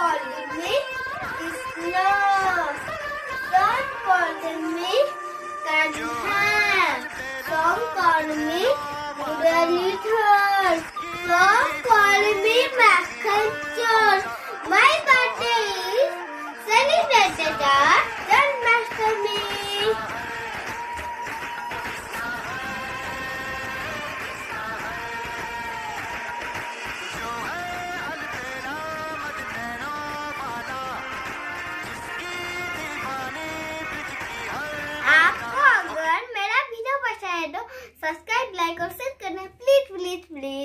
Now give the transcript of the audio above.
calling me is love. Don't calling me can have. Don't call me delicious. Don't call me mac and. My birthday is celebrated at subscribe like और share करना please please please